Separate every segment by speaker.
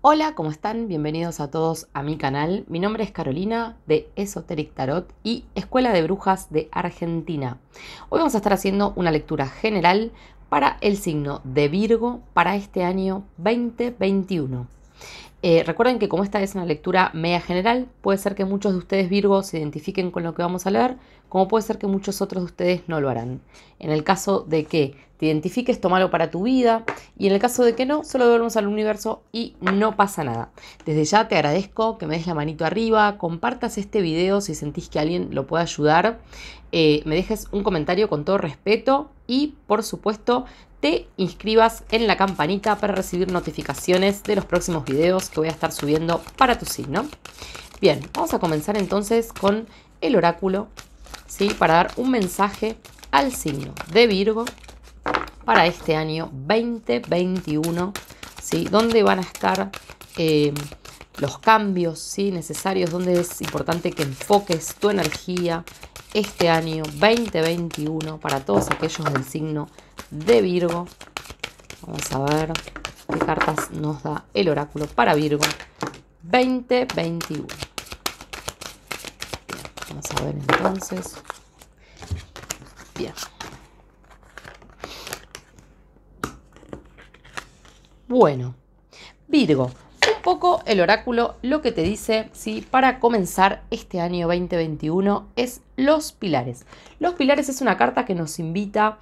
Speaker 1: Hola, ¿cómo están? Bienvenidos a todos a mi canal. Mi nombre es Carolina de Esoteric Tarot y Escuela de Brujas de Argentina. Hoy vamos a estar haciendo una lectura general para el signo de Virgo para este año 2021. Eh, recuerden que como esta es una lectura media general, puede ser que muchos de ustedes Virgo se identifiquen con lo que vamos a leer, como puede ser que muchos otros de ustedes no lo harán. En el caso de que te identifiques, tomalo para tu vida y en el caso de que no, solo devolvemos al universo y no pasa nada. Desde ya te agradezco que me des la manito arriba, compartas este video si sentís que alguien lo puede ayudar, eh, me dejes un comentario con todo respeto y por supuesto te inscribas en la campanita para recibir notificaciones de los próximos videos que voy a estar subiendo para tu signo. Bien, vamos a comenzar entonces con el oráculo, ¿sí? Para dar un mensaje al signo de Virgo para este año 2021, ¿sí? Donde van a estar eh, los cambios ¿sí? necesarios, donde es importante que enfoques tu energía este año 2021 para todos aquellos del signo de Virgo. Vamos a ver qué cartas nos da el oráculo para Virgo 2021. vamos a ver entonces. Bien. Bueno, Virgo, un poco el oráculo lo que te dice, ¿sí? Para comenzar este año 2021 es los pilares. Los pilares es una carta que nos invita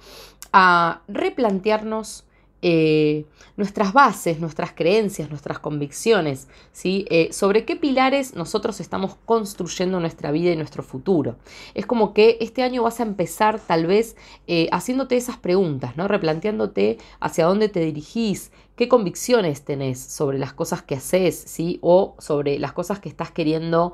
Speaker 1: a replantearnos eh, nuestras bases, nuestras creencias, nuestras convicciones, ¿sí? Eh, sobre qué pilares nosotros estamos construyendo nuestra vida y nuestro futuro. Es como que este año vas a empezar tal vez eh, haciéndote esas preguntas, ¿no? replanteándote hacia dónde te dirigís, qué convicciones tenés sobre las cosas que haces, ¿sí? O sobre las cosas que estás queriendo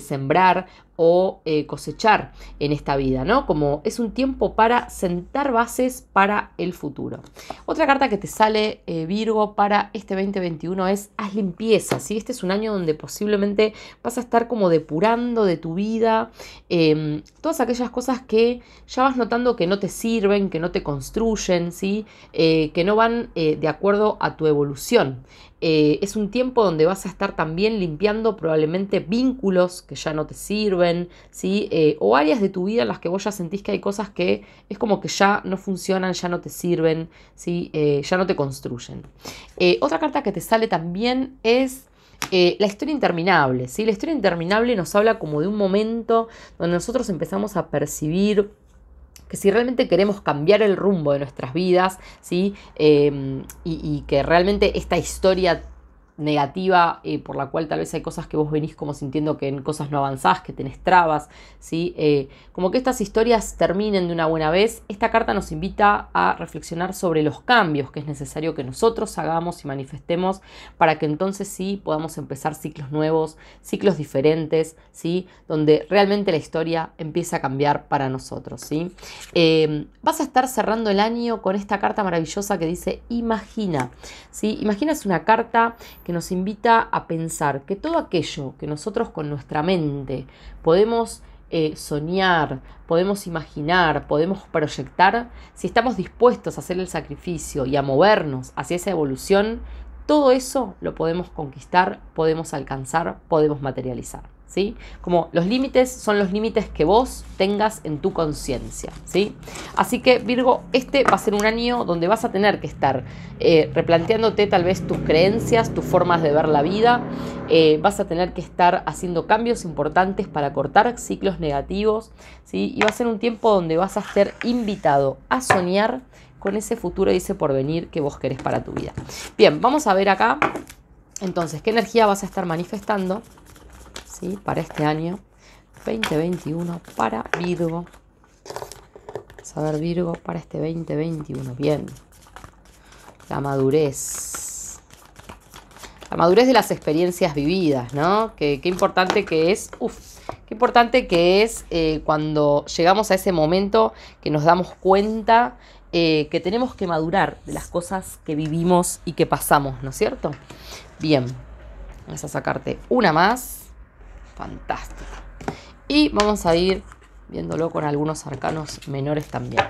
Speaker 1: sembrar o eh, cosechar en esta vida, ¿no? Como es un tiempo para sentar bases para el futuro. Otra carta que te sale, eh, Virgo, para este 2021 es haz limpieza, ¿sí? Este es un año donde posiblemente vas a estar como depurando de tu vida em, todas aquellas cosas que ya vas notando que no te sirven, que no te construyen, ¿sí? Eh, que no van de acuerdo a tu evolución. Eh, es un tiempo donde vas a estar también limpiando probablemente vínculos que ya no te sirven, ¿sí? Eh, o áreas de tu vida en las que vos ya sentís que hay cosas que es como que ya no funcionan, ya no te sirven, ¿sí? Eh, ya no te construyen. otra carta que te sale también es... la historia interminable, ¿sí? La historia interminable nos habla como de un momento donde nosotros empezamos a percibir que si realmente queremos cambiar el rumbo de nuestras vidas, ¿sí? Em, y, y, que realmente esta historia negativa eh, por la cual tal vez hay cosas que vos venís como sintiendo que en cosas no avanzás, que tenés trabas, ¿sí? Eh, como que estas historias terminen de una buena vez, esta carta nos invita a reflexionar sobre los cambios que es necesario que nosotros hagamos y manifestemos para que entonces sí podamos empezar ciclos nuevos, ciclos diferentes, ¿sí? Donde realmente la historia empieza a cambiar para nosotros, ¿sí? Eh, vas a estar cerrando el año con esta carta maravillosa que dice imagina, ¿sí? Imagina es una carta que nos invita a pensar que todo aquello que nosotros con nuestra mente podemos eh, soñar, podemos imaginar, podemos proyectar, si estamos dispuestos a hacer el sacrificio y a movernos hacia esa evolución, todo eso lo podemos conquistar, podemos alcanzar, podemos materializar. ¿Sí? Como los límites son los límites que vos tengas en tu conciencia, ¿sí? Así que Virgo, este va a ser un año donde vas a tener que estar eh, replanteándote tal vez tus creencias, tus formas de ver la vida, eh, vas a tener que estar haciendo cambios importantes para cortar ciclos negativos, ¿sí? Y va a ser un tiempo donde vas a ser invitado a soñar con ese futuro y ese porvenir que vos querés para tu vida. Bien, vamos a ver acá entonces qué energía vas a estar manifestando para este año 2021 para Virgo. Ver Virgo para este 2021. Bien. La madurez. La madurez de las experiencias vividas, ¿no? Qué, importante que es. Uf, qué importante que es eh, cuando llegamos a ese momento que nos damos cuenta eh, que tenemos que madurar de las cosas que vivimos y que pasamos, ¿no es cierto? Bien, vamos a sacarte una más. Fantástico. Y vamos a ir viéndolo con algunos arcanos menores también.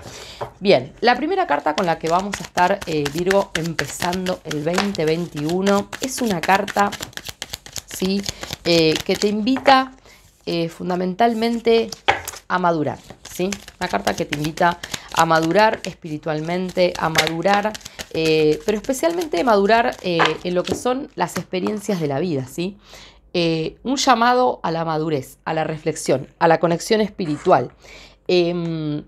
Speaker 1: Bien, la primera carta con la que vamos a estar, eh, Virgo, empezando el 2021 es una carta, ¿sí? Eh, que te invita eh, fundamentalmente a madurar, ¿sí? Una carta que te invita a madurar espiritualmente, a madurar, pero especialmente madurar en lo que son las experiencias de la vida, ¿sí? Eh, un llamado a la madurez, a la reflexión, a la conexión espiritual. Em,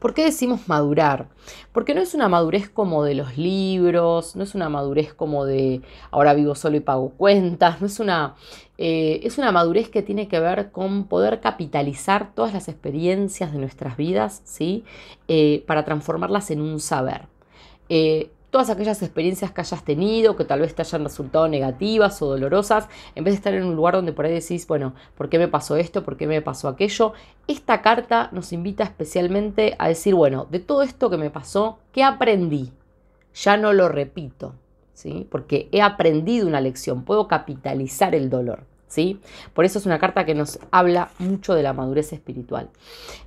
Speaker 1: ¿Por qué decimos madurar? Porque no es una madurez como de los libros, no es una madurez como de ahora vivo solo y pago cuentas, no es una, eh, es una madurez que tiene que ver con poder capitalizar todas las experiencias de nuestras vidas, ¿sí? Eh, para transformarlas en un saber todas aquellas experiencias que hayas tenido, que tal vez te hayan resultado negativas o dolorosas, en vez de estar en un lugar donde por ahí decís, bueno, ¿por qué me pasó esto? ¿Por qué me pasó aquello? Esta carta nos invita especialmente a decir, bueno, de todo esto que me pasó, ¿qué aprendí? Ya no lo repito, ¿sí? Porque he aprendido una lección, puedo capitalizar el dolor. ¿Sí? Por eso es una carta que nos habla mucho de la madurez espiritual.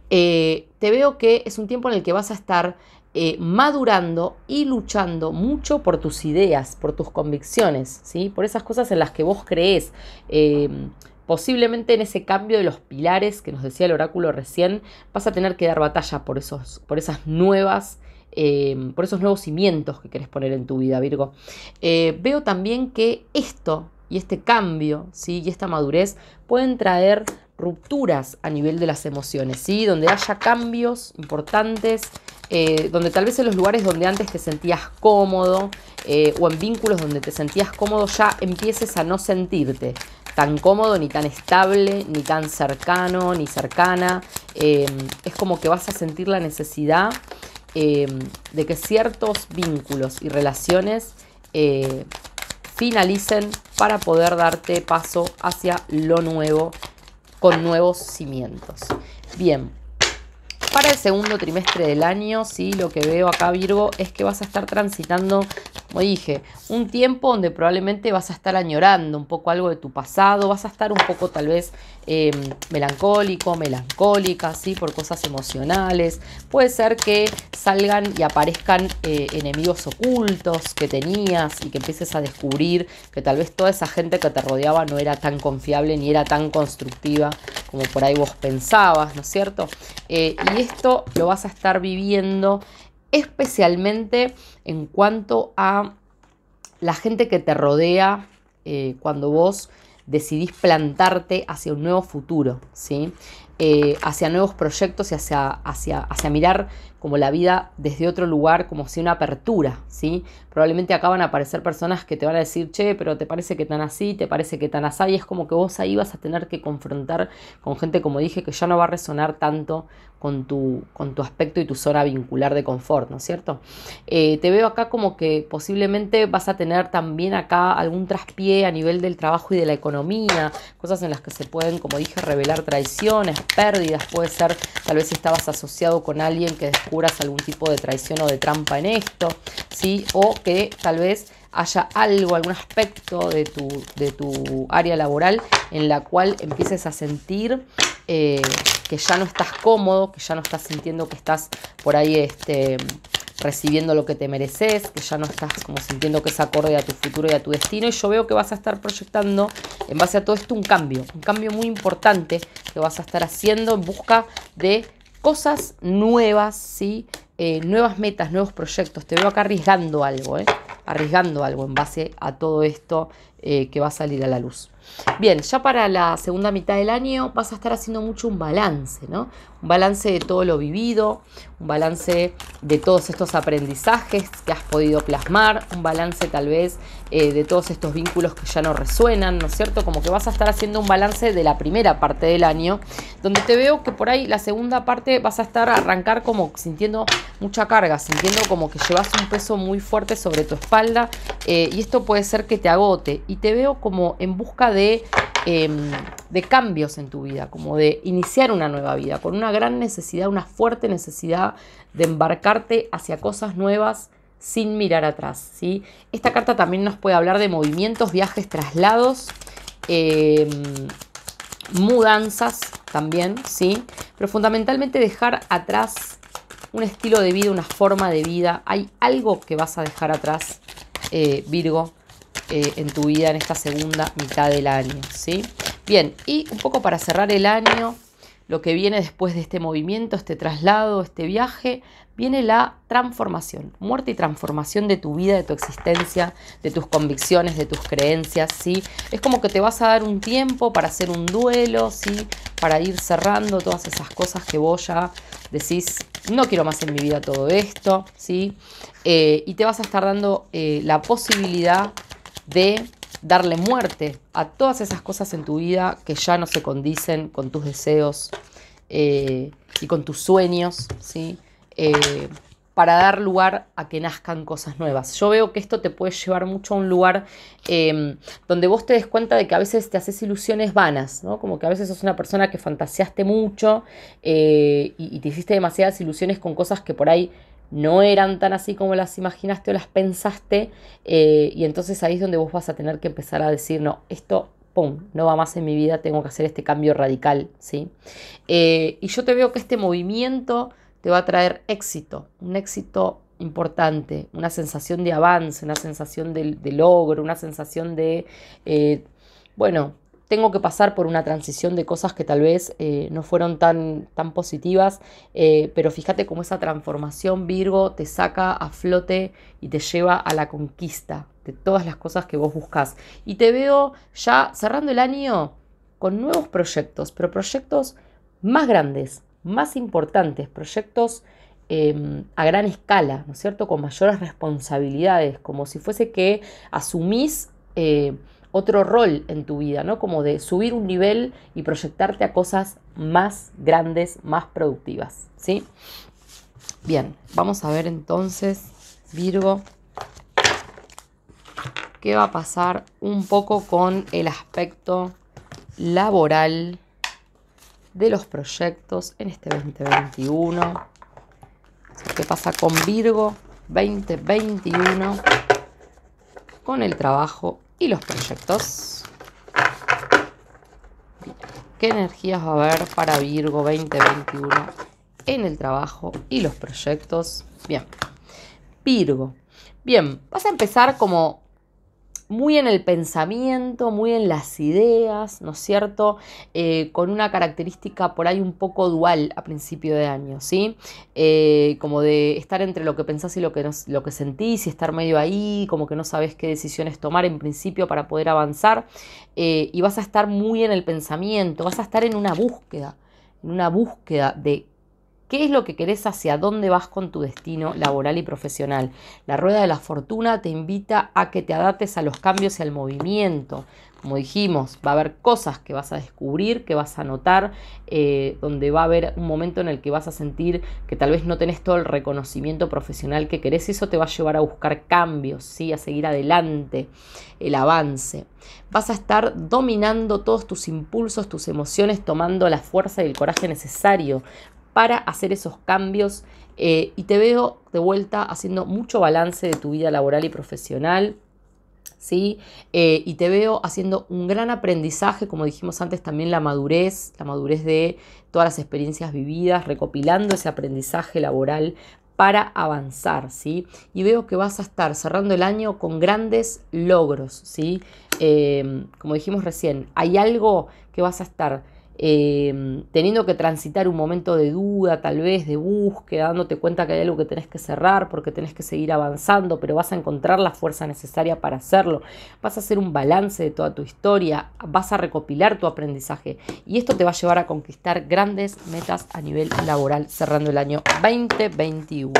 Speaker 1: Eh, te veo que es un tiempo en el que vas a estar eh, madurando y luchando mucho por tus ideas, por tus convicciones, ¿sí? por esas cosas en las que vos crees. Em, posiblemente en ese cambio de los pilares que nos decía el oráculo recién, vas a tener que dar batalla por, esos, por esas nuevas em, por esos nuevos cimientos que querés poner en tu vida, Virgo. Eh, veo también que esto y este cambio, ¿sí? Y esta madurez pueden traer rupturas a nivel de las emociones, ¿sí? Donde haya cambios importantes eh, donde tal vez en los lugares donde antes te sentías cómodo eh, o en vínculos donde te sentías cómodo ya empieces a no sentirte tan cómodo, ni tan estable, ni tan cercano, ni cercana. Eh, es como que vas a sentir la necesidad de que ciertos vínculos y relaciones finalicen para poder darte paso hacia lo nuevo con nuevos cimientos. Bien, para el segundo trimestre del año, sí, lo que veo acá Virgo es que vas a estar transitando, como dije, un tiempo donde probablemente vas a estar añorando un poco algo de tu pasado, vas a estar un poco tal vez em, melancólico, melancólica, ¿sí? por cosas emocionales. Puede ser que salgan y aparezcan eh, enemigos ocultos que tenías y que empieces a descubrir que tal vez toda esa gente que te rodeaba no era tan confiable ni era tan constructiva como por ahí vos pensabas, ¿no es cierto? Eh, y esto lo vas a estar viviendo especialmente en cuanto a la gente que te rodea eh, cuando vos decidís plantarte hacia un nuevo futuro, ¿sí? Eh, hacia nuevos proyectos y hacia, hacia, hacia mirar como la vida desde otro lugar, como si una apertura, ¿sí? Probablemente acaban a aparecer personas que te van a decir, che, pero te parece que tan así, te parece que tan así, y es como que vos ahí vas a tener que confrontar con gente, como dije, que ya no va a resonar tanto con tu, con tu aspecto y tu zona vincular de confort, ¿no es cierto? Eh, te veo acá como que posiblemente vas a tener también acá algún traspié a nivel del trabajo y de la economía, cosas en las que se pueden, como dije, revelar traiciones, pérdidas, puede ser tal vez estabas asociado con alguien que descubras algún tipo de traición o de trampa en esto, ¿sí? O que tal vez haya algo, algún aspecto de tu, de tu área laboral en la cual empieces a sentir eh, que ya no estás cómodo, que ya no estás sintiendo que estás por ahí este, recibiendo lo que te mereces, que ya no estás como sintiendo que es acorde a tu futuro y a tu destino. Y yo veo que vas a estar proyectando en base a todo esto un cambio, un cambio muy importante que vas a estar haciendo en busca de cosas nuevas, ¿sí? Eh, nuevas metas, nuevos proyectos. Te veo acá arriesgando algo, ¿eh? arriesgando algo en base a todo esto eh, que va a salir a la luz. Bien, ya para la segunda mitad del año vas a estar haciendo mucho un balance, ¿no? Un balance de todo lo vivido, un balance de todos estos aprendizajes que has podido plasmar, un balance tal vez eh, de todos estos vínculos que ya no resuenan, ¿no es cierto? Como que vas a estar haciendo un balance de la primera parte del año, donde te veo que por ahí la segunda parte vas a estar a arrancar como sintiendo mucha carga, sintiendo como que llevas un peso muy fuerte sobre tu espalda eh, y esto puede ser que te agote y te veo como en busca de Em, de cambios en tu vida, como de iniciar una nueva vida, con una gran necesidad, una fuerte necesidad de embarcarte hacia cosas nuevas sin mirar atrás. ¿sí? Esta carta también nos puede hablar de movimientos, viajes, traslados, em, mudanzas, también, ¿sí? Pero fundamentalmente dejar atrás un estilo de vida, una forma de vida. Hay algo que vas a dejar atrás, eh, Virgo, eh, en tu vida en esta segunda mitad del año, ¿sí? Bien, y un poco para cerrar el año, lo que viene después de este movimiento, este traslado, este viaje, viene la transformación, muerte y transformación de tu vida, de tu existencia, de tus convicciones, de tus creencias, ¿sí? Es como que te vas a dar un tiempo para hacer un duelo, ¿sí? Para ir cerrando todas esas cosas que vos ya decís, no quiero más en mi vida todo esto, ¿sí? Eh, y te vas a estar dando eh, la posibilidad de darle muerte a todas esas cosas en tu vida que ya no se condicen con tus deseos eh, y con tus sueños, ¿sí? Eh, para dar lugar a que nazcan cosas nuevas. Yo veo que esto te puede llevar mucho a un lugar em, donde vos te des cuenta de que a veces te haces ilusiones vanas, ¿no? Como que a veces sos una persona que fantaseaste mucho eh, y, y, te hiciste demasiadas ilusiones con cosas que por ahí no eran tan así como las imaginaste o las pensaste, eh, y entonces ahí es donde vos vas a tener que empezar a decir, no, esto, ¡pum!, no va más en mi vida, tengo que hacer este cambio radical, ¿sí? Eh, y yo te veo que este movimiento te va a traer éxito, un éxito importante, una sensación de avance, una sensación de, logro, una sensación de, eh, bueno, tengo que pasar por una transición de cosas que tal vez eh, no fueron tan, tan positivas, eh, pero fíjate cómo esa transformación Virgo te saca a flote y te lleva a la conquista de todas las cosas que vos buscas. Y te veo ya cerrando el año con nuevos proyectos, pero proyectos más grandes, más importantes, proyectos em, a gran escala, ¿no es cierto? Con mayores responsabilidades, como si fuese que asumís... Eh, otro rol en tu vida, ¿no? Como de subir un nivel y proyectarte a cosas más grandes, más productivas, ¿sí? Bien, vamos a ver entonces, Virgo, qué va a pasar un poco con el aspecto laboral de los proyectos en este 2021. ¿Qué pasa con Virgo 2021? Con el trabajo y los proyectos. ¿Qué energías va a haber para Virgo 2021 en el trabajo y los proyectos? Bien, Virgo. Bien, vas a empezar como muy en el pensamiento, muy en las ideas, ¿no es cierto? Eh, con una característica por ahí un poco dual a principio de año, ¿sí? Eh, como de estar entre lo que pensás y lo que, lo que sentís y estar medio ahí, como que no sabes qué decisiones tomar en principio para poder avanzar. Eh, y vas a estar muy en el pensamiento, vas a estar en una búsqueda, en una búsqueda de ¿Qué es lo que querés? ¿Hacia dónde vas con tu destino laboral y profesional? La rueda de la fortuna te invita a que te adaptes a los cambios y al movimiento. Como dijimos, va a haber cosas que vas a descubrir, que vas a notar, eh, donde va a haber un momento en el que vas a sentir que tal vez no tenés todo el reconocimiento profesional que querés y eso te va a llevar a buscar cambios, ¿sí? a seguir adelante, el avance. Vas a estar dominando todos tus impulsos, tus emociones, tomando la fuerza y el coraje necesario para hacer esos cambios eh, y te veo de vuelta haciendo mucho balance de tu vida laboral y profesional. ¿Sí? Eh, y te veo haciendo un gran aprendizaje, como dijimos antes, también la madurez, la madurez de todas las experiencias vividas, recopilando ese aprendizaje laboral para avanzar, ¿sí? Y veo que vas a estar cerrando el año con grandes logros, ¿sí? Eh, como dijimos recién, hay algo que vas a estar Em, teniendo que transitar un momento de duda, tal vez de búsqueda, dándote cuenta que hay algo que tenés que cerrar porque tenés que seguir avanzando, pero vas a encontrar la fuerza necesaria para hacerlo. Vas a hacer un balance de toda tu historia, vas a recopilar tu aprendizaje y esto te va a llevar a conquistar grandes metas a nivel laboral cerrando el año 2021.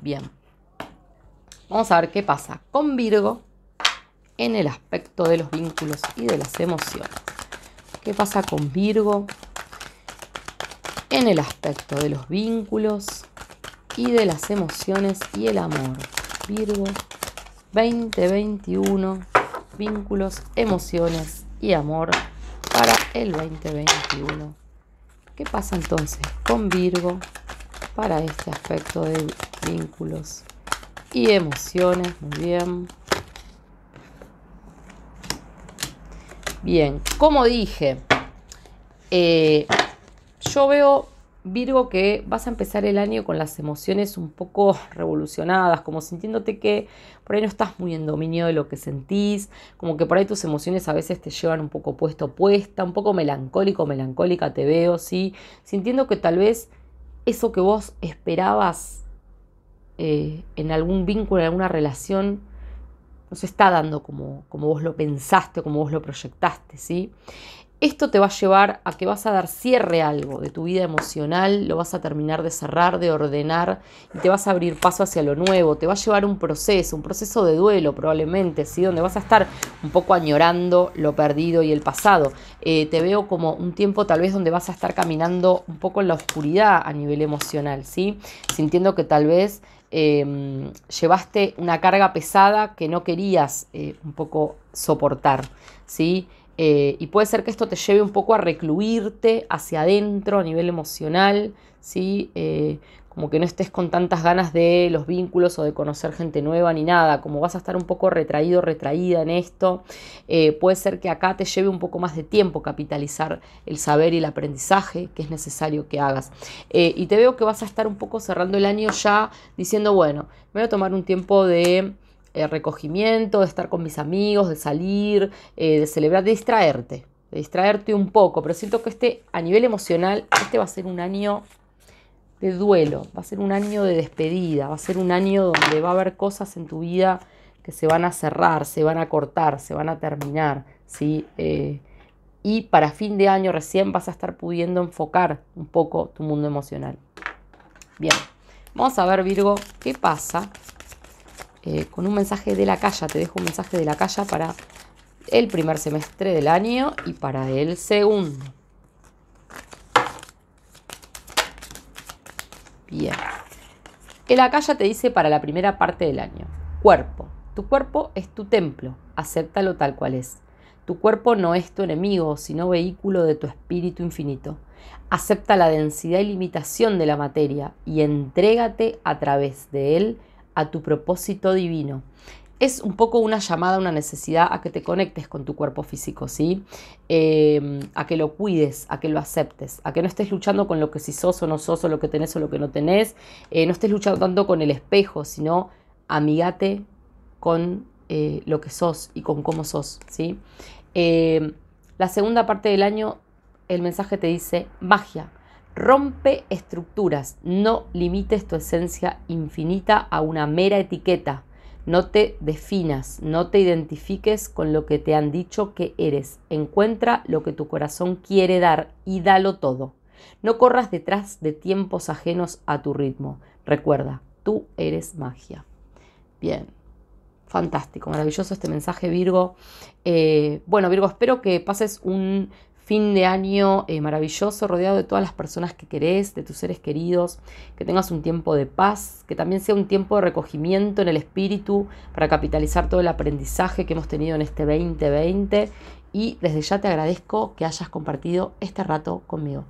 Speaker 1: Bien, vamos a ver qué pasa con Virgo en el aspecto de los vínculos y de las emociones. ¿Qué pasa con Virgo? En el aspecto de los vínculos y de las emociones y el amor. Virgo 2021, vínculos, emociones y amor para el 2021. ¿Qué pasa entonces con Virgo para este aspecto de vínculos y emociones? Muy bien. Bien, como dije, eh, yo veo Virgo que vas a empezar el año con las emociones un poco revolucionadas, como sintiéndote que por ahí no estás muy en dominio de lo que sentís, como que por ahí tus emociones a veces te llevan un poco puesto puesta, un poco melancólico, melancólica te veo, ¿sí? Sintiendo que tal vez eso que vos esperabas eh, en algún vínculo, en alguna relación, no se está dando como, como vos lo pensaste, como vos lo proyectaste, ¿sí? Esto te va a llevar a que vas a dar cierre a algo de tu vida emocional, lo vas a terminar de cerrar, de ordenar y te vas a abrir paso hacia lo nuevo. Te va a llevar un proceso, un proceso de duelo probablemente, ¿sí? donde vas a estar un poco añorando lo perdido y el pasado. Eh, te veo como un tiempo tal vez donde vas a estar caminando un poco en la oscuridad a nivel emocional, ¿sí? sintiendo que tal vez em, llevaste una carga pesada que no querías eh, un poco soportar. ¿sí? Eh, y puede ser que esto te lleve un poco a recluirte hacia adentro a nivel emocional, ¿sí? Eh, como que no estés con tantas ganas de los vínculos o de conocer gente nueva ni nada, como vas a estar un poco retraído, retraída en esto, eh, puede ser que acá te lleve un poco más de tiempo capitalizar el saber y el aprendizaje que es necesario que hagas. y te veo que vas a estar un poco cerrando el año ya diciendo, bueno, me voy a tomar un tiempo de eh, recogimiento, de estar con mis amigos, de salir, eh, de celebrar, de distraerte, de distraerte un poco, pero siento que este, a nivel emocional, este va a ser un año de duelo, va a ser un año de despedida, va a ser un año donde va a haber cosas en tu vida que se van a cerrar, se van a cortar, se van a terminar, ¿sí? Eh, y para fin de año recién vas a estar pudiendo enfocar un poco tu mundo emocional. Bien, vamos a ver Virgo, ¿qué pasa eh, con un mensaje de la calle. Te dejo un mensaje de la calle para el primer semestre del año y para el segundo. La calle te dice para la primera parte del año. Cuerpo. Tu cuerpo es tu templo. Acéptalo tal cual es. Tu cuerpo no es tu enemigo, sino vehículo de tu espíritu infinito. Acepta la densidad y limitación de la materia y entrégate a través de él a tu propósito divino. Es un poco una llamada, una necesidad a que te conectes con tu cuerpo físico, ¿sí? Em, a que lo cuides, a que lo aceptes, a que no estés luchando con lo que si sos o no sos, o lo que tenés o lo que no tenés, eh, no estés luchando tanto con el espejo, sino amigate con eh, lo que sos y con cómo sos, ¿sí? Em, la segunda parte del año, el mensaje te dice magia Rompe estructuras, no limites tu esencia infinita a una mera etiqueta. No te definas, no te identifiques con lo que te han dicho que eres. Encuentra lo que tu corazón quiere dar y dalo todo. No corras detrás de tiempos ajenos a tu ritmo. Recuerda, tú eres magia. Bien, fantástico, maravilloso este mensaje Virgo. Eh, bueno Virgo, espero que pases un fin de año eh, maravilloso, rodeado de todas las personas que querés, de tus seres queridos, que tengas un tiempo de paz, que también sea un tiempo de recogimiento en el espíritu para capitalizar todo el aprendizaje que hemos tenido en este 2020 y desde ya te agradezco que hayas compartido este rato conmigo.